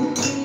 Música